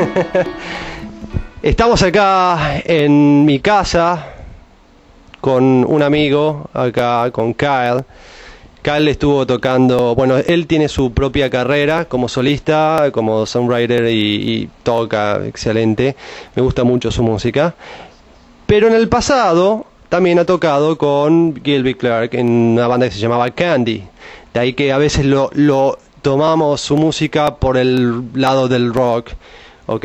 Estamos acá en mi casa con un amigo, acá con Kyle. Kyle estuvo tocando, bueno, él tiene su propia carrera como solista, como songwriter y, toca excelente. Me gusta mucho su música. Pero en el pasado también ha tocado con Gilby Clark en una banda que se llamaba Candy. De ahí que a veces lo tomamos su música por el lado del rock, ¿ok?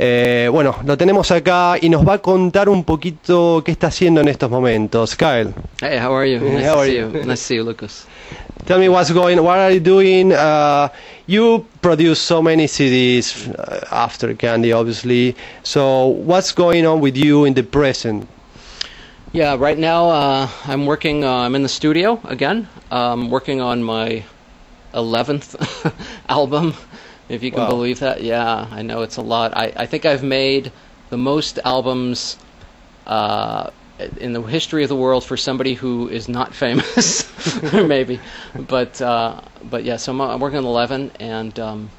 Eh, bueno, lo tenemos acá y nos va a contar un poquito qué está haciendo en estos momentos. Kyle, Hey, how are you? Nice How to are see you? you. Nice to see you, Lucas. tell me what's going. What are you doing? Uh, you produce so many CDs uh, after Candy, obviously. So what's going on with you in the present? Yeah, right now uh, I'm working. Uh, I'm in the studio again. Um, working on my eleventh album, if you can Wow. believe that. Yeah, I know it's a lot. I, I think I've made the most albums uh, in the history of the world for somebody who is not famous, maybe. But uh, but yeah, so I'm, I'm working on eleven and um,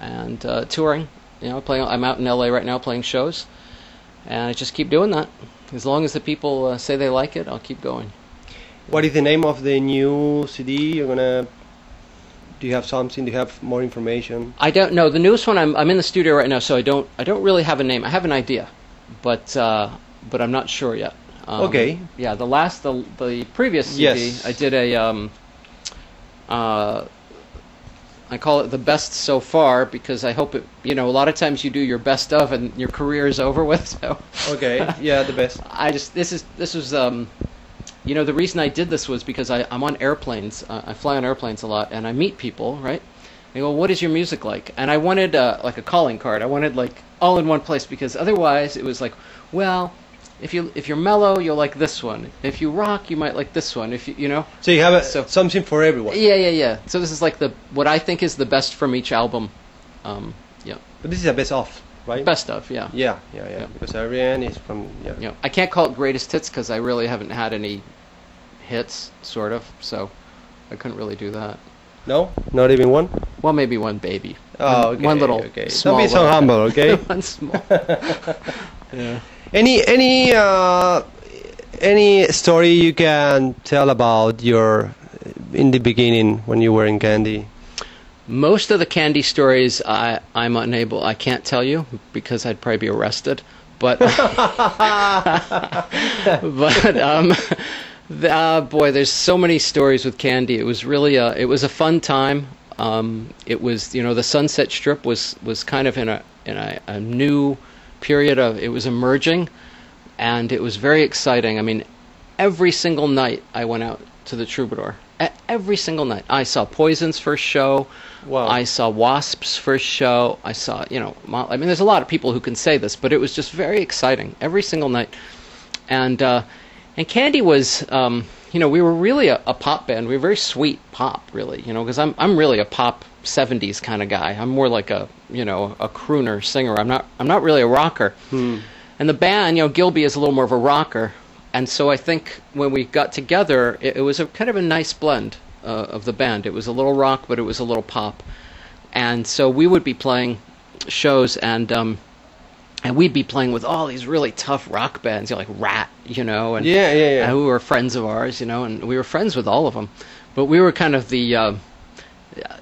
and uh, touring. You know, playing. I'm out in LA right now playing shows, and I just keep doing that. As long as the people uh, say they like it, I'll keep going. What is the name of the new CD? You're gonna. Do you have something? Do you have more information? I don't know the newest one. I'm I'm in the studio right now, so I don't I don't really have a name. I have an idea, but uh, but I'm not sure yet. Um, Okay. Yeah, the last the the previous CD, Yes. I did a um. Uh, I call it the best so far because I hope it. You know, a lot of times you do your best of and your career is over with. So. Okay, yeah, the best. I just this is this was um, you know the reason I did this was because I, I'm on airplanes. Uh, I fly on airplanes a lot, and I meet people. Right? They go, "What is your music like?" And I wanted uh, like a calling card. I wanted like all in one place because otherwise it was like, well, if you if you're mellow, you'll like this one. If you rock, you might like this one. If you you know. So you have a, So- something for everyone. Yeah, yeah, yeah. So this is like the what I think is the best from each album. Um, yeah, But this is a best of, right? best of yeah. Yeah, yeah, yeah. Yeah. Because Ariane is from yeah. know, I can't call it greatest hits because I really haven't had any hits, sort of. So I couldn't really do that. No, not even one. Well, maybe one baby. Oh, One- okay, one little. okay. Small Don't be so humble, okay? one small. yeah. Any any uh, any story you can tell about your in the beginning when you were in Candy? Most of the candy stories I I'm unable. I can't tell you because I'd probably be arrested. But but um, uh, boy, there's so many stories with candy. It was really a it was a fun time. Um, it was you know the Sunset Strip was was kind of in a in a, a new period of it was emerging, and it was very exciting. I mean, every single night I went out to the Troubadour. Every single night, I saw Poison's first show. Wow. I saw Wasp's first show. I saw, you know, I mean, there's a lot of people who can say this, but it was just very exciting every single night. And uh, and Candy was, um, you know, we were really a, a pop band. We were very sweet pop, really, you know, because I'm I'm really a pop '70s kind of guy. I'm more like a, you know, a crooner singer. I'm not I'm not really a rocker. And the band, you know, Gilby is a little more of a rocker. And so I think when we got together, it, it was a kind of a nice blend uh, of the band. It was a little rock, but it was a little pop. And so we would be playing shows, and um, and we'd be playing with all these really tough rock bands, you know, like Ratt, you know, and Yeah, yeah, yeah. and who were friends of ours, you know, and we were friends with all of them. But we were kind of the, uh,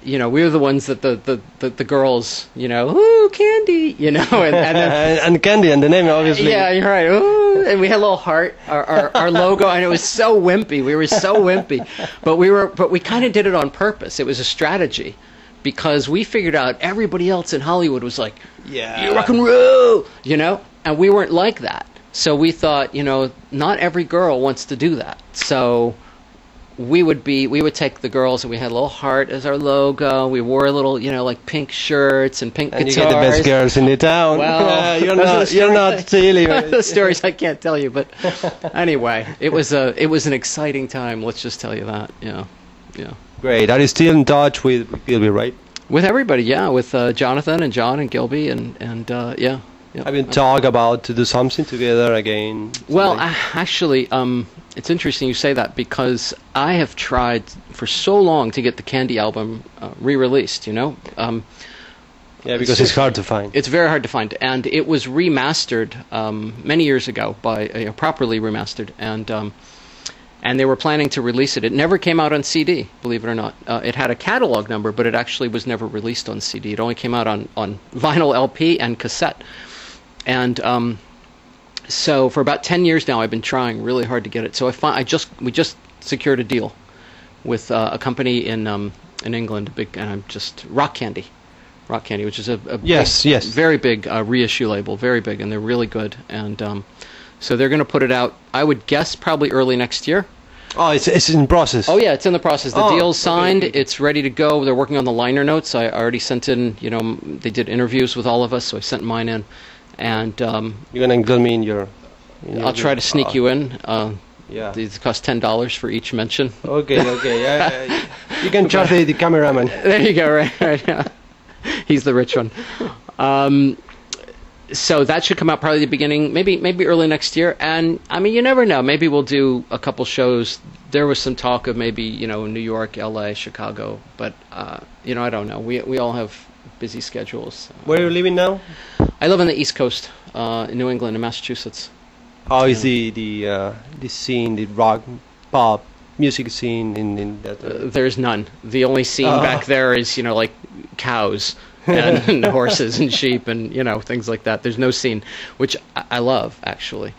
you know, we were the ones that the, the, the, the girls, you know, ooh, candy, you know, and, and then, and Candy and the name obviously. yeah, you're right. Ooh, and we had a little heart, our, our, our logo, and it was so wimpy. We were so wimpy, but we were, but we kind of did it on purpose. It was a strategy, because we figured out everybody else in Hollywood was like, Yeah. you rock and roll, you know, and we weren't like that. So we thought, you know, not every girl wants to do that. So we would be we would take the girls and we had a little heart as our logo. We wore a little, you know, like pink shirts and pink And you guitars. get the best girls in the town. Well, you're not. the You're stories not silly. the stories I can't tell you, but anyway, it was a it was an exciting time. Let's just tell you that. Yeah, yeah. Great. Are you still in touch with Gilby, right? With everybody, yeah. With uh, Jonathan and John and Gilby and and uh, yeah. i've you talked about to do something together again? Well, I, actually, um, it's interesting you say that because I have tried for so long to get the Candy album uh, re-released. You know, um, Yeah, because it's hard to find. It's very hard to find, and it was remastered um, many years ago by uh, properly remastered, and um, and they were planning to release it. It never came out on CD, believe it or not. Uh, it had a catalog number, but it actually was never released on CD. It only came out on on vinyl LP and cassette, and. Um, so for about ten years now, I've been trying really hard to get it. So I find I just we just secured a deal with uh, a company in um, in England, a big and I'm just Rock Candy, Rock Candy, which is a, a Yes, big- yes. very big uh, reissue label, very big, and they're really good. And um, so they're going to put it out. I would guess probably early next year. Oh, it's it's in process. Oh yeah, it's in the process. The Oh, deal's signed. okay. It's ready to go. They're working on the liner notes. I already sent in. You know, they did interviews with all of us, so I sent mine in, and um, You're gonna include me in your. in your I'll try to sneak oh, you in. Uh, Yeah. these cost ten dollars for each mention. Okay, okay. Yeah, yeah, yeah. You can charge the, the cameraman. There you go. Right, right. Yeah. He's the rich one. Um, so that should come out probably the beginning, maybe maybe early next year. And I mean, you never know. Maybe we'll do a couple shows. There was some talk of maybe you know New York, L.A., Chicago, but uh, you know I don't know. We we all have busy schedules. Where are you living now? I live on the East Coast, uh, in New England, in Massachusetts. How is the the uh, the scene, the rock, pop, music scene in in that? There's none. The only scene Oh. back there is, you know, like cows and, and horses and sheep and you know things like that. There's no scene, which I, I love actually.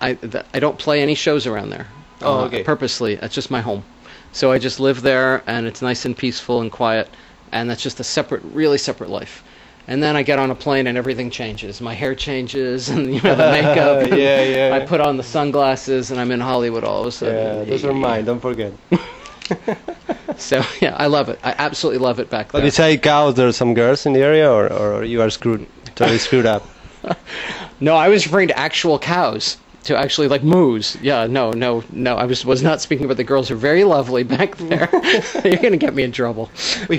I th- I don't play any shows around there. Oh, uh, okay. Purposely, that's just my home. So I just live there, and it's nice and peaceful and quiet, and that's just a separate, really separate life. And then I get on a plane and everything changes. My hair changes and you know the makeup. Yeah, yeah. I put on the sunglasses and I'm in Hollywood all of a sudden. yeah, those are mine. Don't forget. So yeah, I love it. I absolutely love it back there. But there. beside cows, there are some girls in the area, or or you are screwed, totally screwed up. No, I was referring to actual cows. To actually like moose. Yeah, no, no, no. I was was not speaking about the girls who are very lovely back there. You're gonna get me in trouble. we,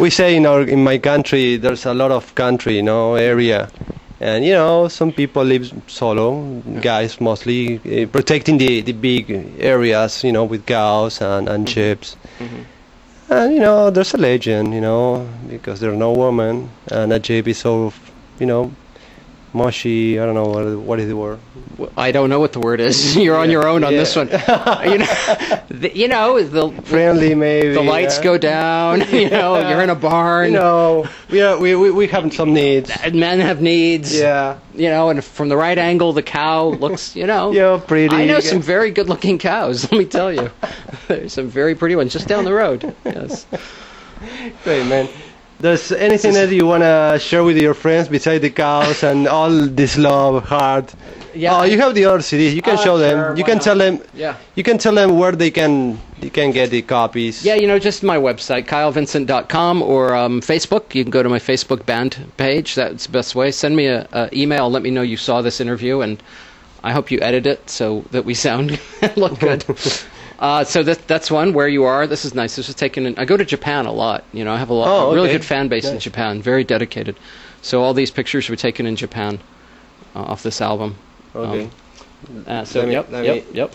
we say in our in my country there's a lot of country you know area and you know some people live solo guys mostly uh, protecting the the big areas you know with cows and and sheep and you know there's a legend you know because there are no women and a jeep is so you know mushy i don't know what, what is the word I don't know what the word is. You're on your own on this one. you know, the, you know the friendly maybe the lights yeah. go down. You know, you're in a barn. you know we we, we, we have some needs and men have needs. yeah You know, and from the right angle, the cow looks. You know. Yeah, pretty. I know some very good-looking cows. Let me tell you, there's some very pretty ones just down the road. Yes. Great, man. There's anything that you wanna share with your friends besides the cows and all this love, heart? Yeah. Oh, you have the other CDs. You can Oh, show sure, them. You can not? tell them. Yeah. You can tell them where they can they can get the copies. Yeah, you know, just my website, kylevincent.com, or um, Facebook. You can go to my Facebook band page. That's the best way. Send me a, a email. Let me know you saw this interview, and I hope you edit it so that we sound look good. Uh, so that that's one where you are. This is nice. This was taken. In, I go to Japan a lot. You know, I have a lot, Oh, a really good fan base in Japan. Very dedicated. So all these pictures were taken in Japan uh, off this album. Okay. Uh, so me- yep, yep, me- yep.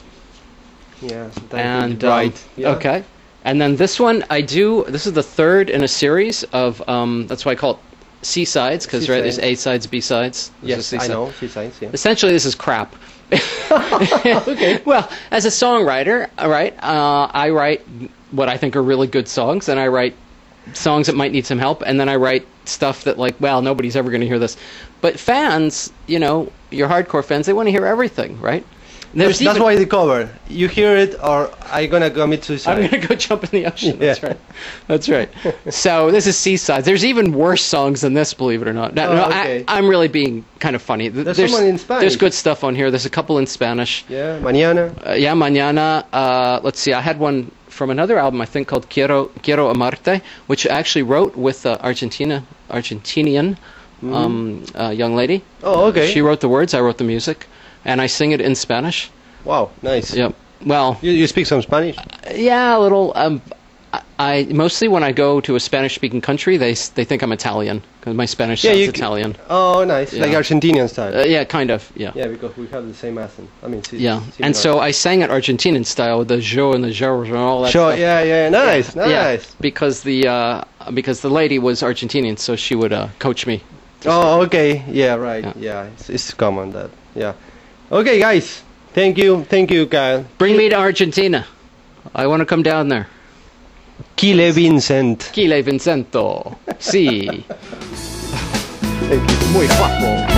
yeah. And um, bright. Yeah. okay, and then this one I do. This is the third in a series of. Um, that's why I call it C sides because right there's A sides, B sides. Yes, I know. She signs. Yeah. Essentially, this is crap. okay. Well, as a songwriter, all right, uh, I write what I think are really good songs, and I write songs that might need some help, and then I write stuff that, like, well, nobody's ever going to hear this. But fans, you know, your hardcore fans, they want to hear everything, right? That's, There's that's even- why the cover. You hear it, or I'm gonna commit suicide. I'm gonna go jump in the ocean. That's Yeah. right. That's right. So this is Seaside. There's even worse songs than this, believe it or not. No, Oh, no, okay. I, I'm really being kind of funny. Th- There's someone in Spanish. There's good stuff on here. There's a couple in Spanish. yeah, mañana. Uh, yeah, mañana. Uh, let's see. I had one from another album I think called Quiero Quiero Amarte, which I actually wrote with uh, Argentina Argentinian um, uh, young lady. Oh, okay. She wrote the words. I wrote the music, and I sing it in Spanish. Wow, nice. Yep. Well, You, you speak some Spanish? yeah, a little. Um, I, mostly when I go to a Spanish-speaking country, they they think I'm Italian because my Spanish Yeah, sounds Italian. Oh, nice. Like Argentinian style. Uh, yeah, kind of. Yeah. yeah, because we have the same accent. I mean, Yeah, and so I sang it Argentinian style with the jo and the jo and all that Sure. stuff. Yeah, yeah. Nice. Nice. Yeah, because the uh, because the lady was Argentinian, so she would uh, coach me. Oh, okay. Yeah, right. Yeah. Yeah, it's, it's common that. Yeah. Okay, guys. Thank you. Thank you, Kyle. Bring me to Argentina. I want to come down there. Kyle Vincent. Chile Vincento. You. Muy guapo.